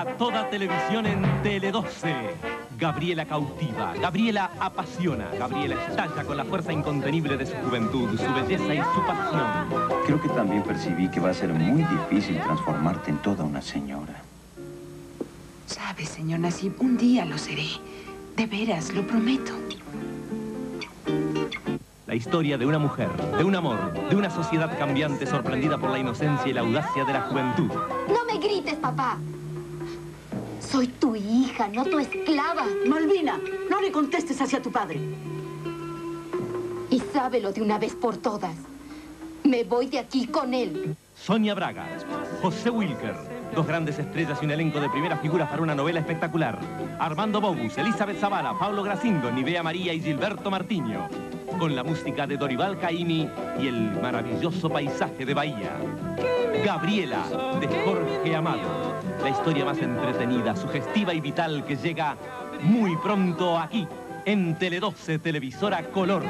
a toda televisión en Tele 12. Gabriela cautiva, Gabriela apasiona, Gabriela estalla con la fuerza incontenible de su juventud, su belleza y su pasión. Creo que también percibí que va a ser muy difícil transformarte en toda una señora. Sabes, señor Nasib, un día lo seré. De veras, lo prometo. La historia de una mujer, de un amor, de una sociedad cambiante sorprendida por la inocencia y la audacia de la juventud. No me grites, papá. Soy tu hija, no tu esclava. Malvina, no le contestes hacia tu padre. Y sábelo de una vez por todas. Me voy de aquí con él. Sonia Braga, José Wilker, dos grandes estrellas y un elenco de primeras figuras para una novela espectacular. Armando Bobus, Elizabeth Zavala, Pablo Gracindo, Nivea María y Gilberto Martiño. Con la música de Dorival Caimi y el maravilloso paisaje de Bahía. Gabriela, de Jorge Amado. La historia más entretenida, sugestiva y vital que llega muy pronto aquí, en Tele 12, televisora Color.